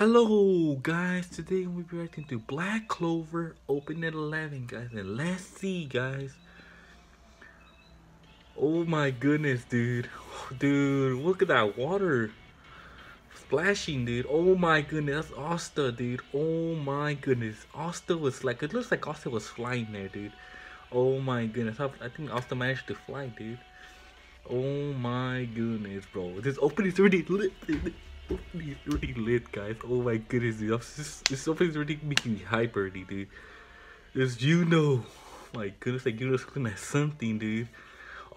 Hello guys, today we'll be reacting to Black Clover Open at 11 guys. And let's see guys. Oh my goodness dude, dude look at that water splashing dude, oh my goodness that's Asta dude, oh my goodness, Asta was like, it looks like Asta was flying there dude, oh my goodness, I think Asta managed to fly dude. Oh my goodness bro, this opening is already lit. Opening is already lit, guys. Oh my goodness, dude. This, this opening is already making me hyper, dude. It's Yuno. Oh my goodness, like Yuno's looking at something, dude.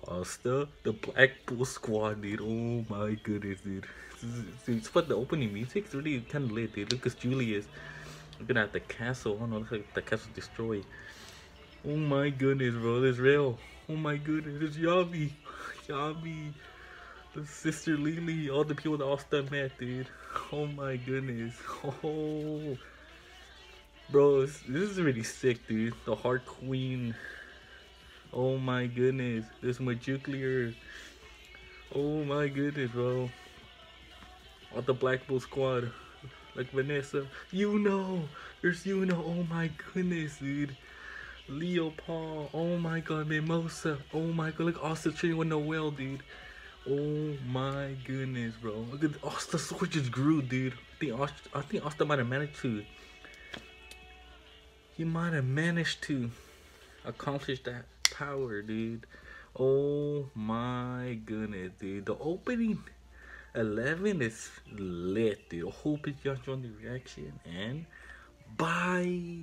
Uh, Asta, the Black Bull Squad, dude. Oh my goodness, dude. It's but the opening music is really kind of lit, dude. Look at Julius looking at the castle. Oh no, looks like the castle destroyed. Oh my goodness, bro. It's real. Oh my goodness, it's Yami. Yami the sister Lily, all the people that all stuck met, dude. Oh my goodness. Oh, bro, this, this is really sick, dude. The Heart Queen. Oh my goodness. This Majuclear. Oh my goodness, bro. All the Black Bull squad. Like Vanessa. You know. There's you know. Oh my goodness, dude. Leopold. Oh my god, Mimosa. Oh my god, look, Asta training with Noelle, dude. Oh my goodness, bro. Look at Asta sword just grew, dude. I think Asta, I think Asta might have managed to. He might have managed to accomplish that power, dude. Oh my goodness, dude. The opening 11 is lit, dude. I hope you guys enjoyed the reaction and bye.